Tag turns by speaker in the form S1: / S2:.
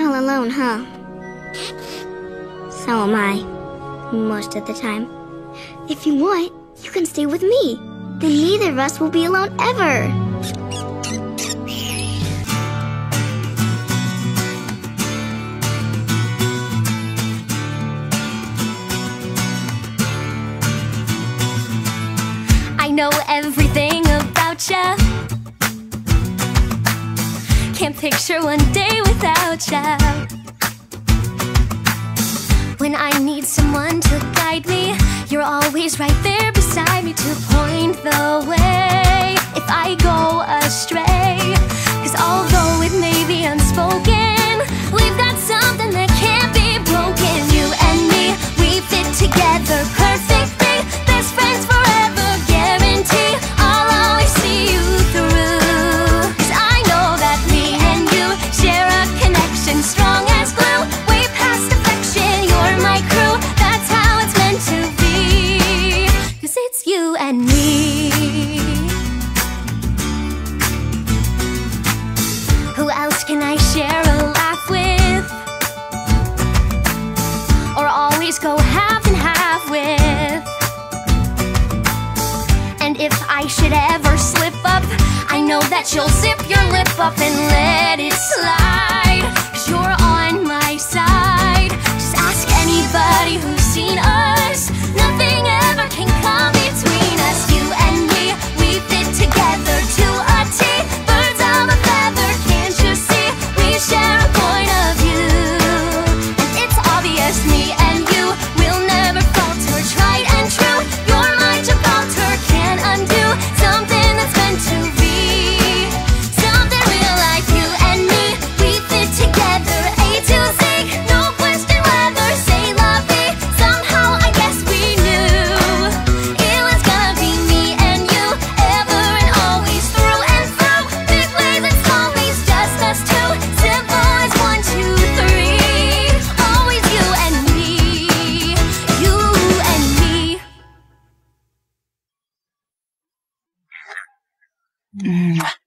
S1: All alone, huh? So am I. Most of the time. If you want, you can stay with me. Then neither of us will be alone ever.
S2: I know everything about you can't picture one day without you. When I need someone else can I share a laugh with? Or always go half and half with? And if I should ever slip up, I know that you'll zip your lip up and let it slide.
S3: 嗯。